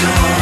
time